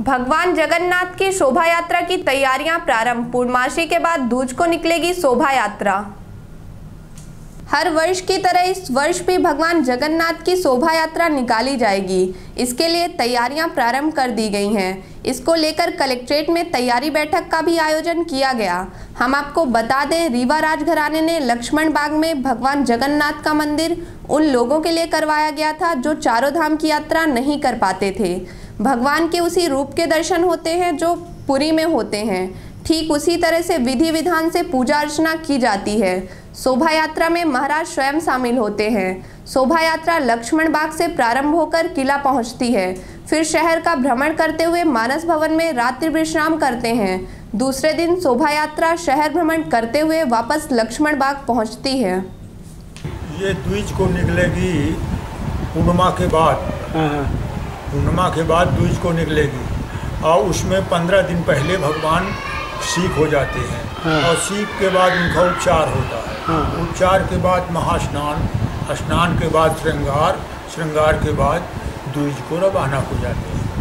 भगवान जगन्नाथ की शोभा यात्रा की तैयारियाँ प्रारंभ। पूर्णमासी के बाद दूज को निकलेगी शोभा यात्रा हर वर्ष की तरह इस वर्ष भी भगवान जगन्नाथ की शोभा यात्रा निकाली जाएगी। इसके लिए तैयारियाँ प्रारंभ कर दी गई हैं। इसको लेकर कलेक्ट्रेट में तैयारी बैठक का भी आयोजन किया गया। हम आपको बता दें, रीवा राजघराने ने लक्ष्मण बाग में भगवान जगन्नाथ का मंदिर उन लोगों के लिए करवाया गया था जो चारों धाम की यात्रा नहीं कर पाते थे। भगवान के उसी रूप के दर्शन होते हैं जो पुरी में होते हैं। ठीक उसी तरह से विधि विधान से पूजा अर्चना की जाती है। शोभा यात्रा में महाराज स्वयं शामिल होते हैं। शोभा यात्रा लक्ष्मण बाग से प्रारंभ होकर किला पहुँचती है। फिर शहर का भ्रमण करते हुए मानस भवन में रात्रि विश्राम करते हैं। दूसरे दिन शोभा यात्रा शहर भ्रमण करते हुए वापस लक्ष्मण बाग पहुँचती है। ये द्विज को निकलेगी पूर्णिमा के बाद। पूर्णिमा के बाद बीज को निकलेगी और उसमें पंद्रह दिन पहले भगवान सीख हो जाते हैं हाँ। और सीख के बाद उनका उपचार होता है हाँ। उपचार के बाद महास्नान स्नान के बाद श्रृंगार श्रृंगार के बाद दूज को रवाना हो जाते हैं